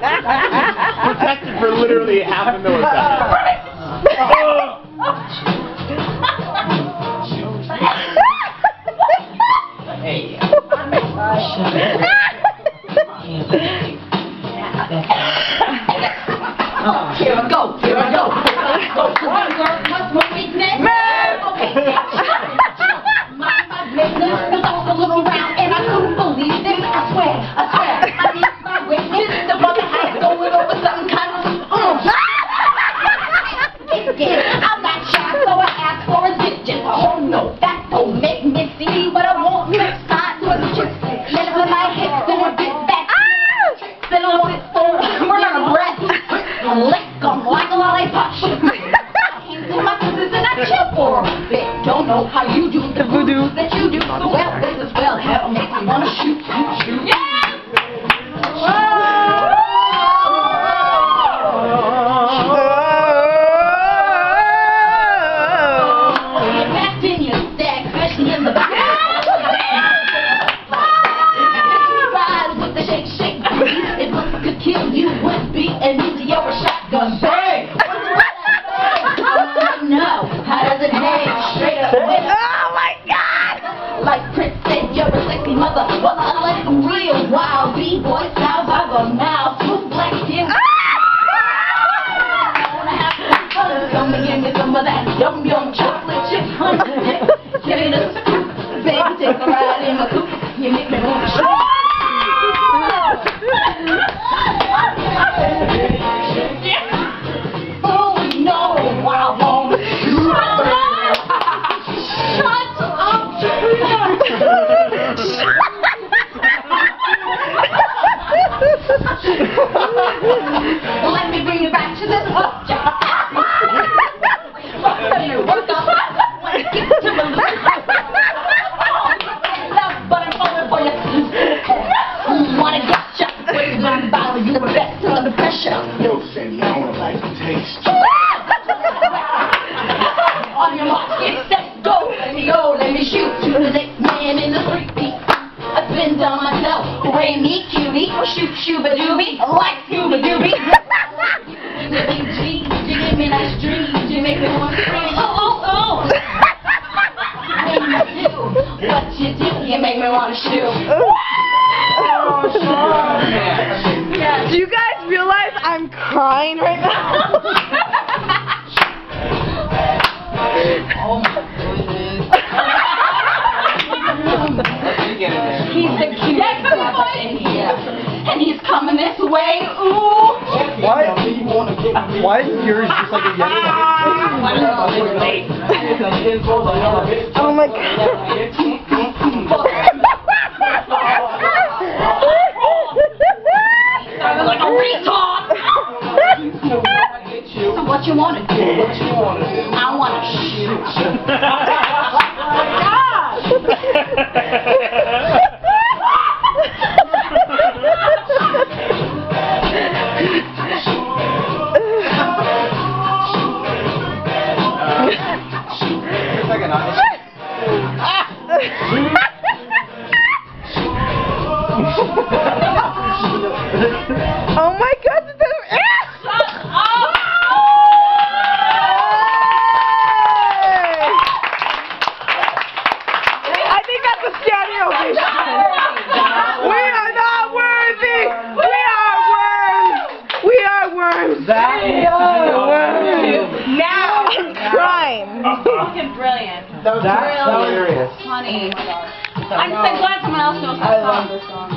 Protected for literally half a millisecond. hey. Here I go, here I go. Go, come on, girl. What's my weakness? Make me see what I want next time. Wild b-boy style by the mouth. Smooth black skin. Wanna have some some of that yum yum chocolate chip honey. But I'm falling for you. Wanna get ya? I'm bound you were best under pressure. No, Sandy, I don't like the taste. On your mark, get set, go. Let me go, let me shoot to the next man in the street. I've been down myself. Ray me, cutie. Shoot. Like scuba doobie. Do, you want to shoop. Oh, do you guys realize I'm crying right now? Oh my goodness. He's the cutest brother in here. And he's coming this way. Ooh. Why? Why is yours just like a oh, oh my god. So what you want to do? I want to shoop. oh my crying. fucking brilliant. That That's hilarious. Funny. I'm so glad someone else knows that song.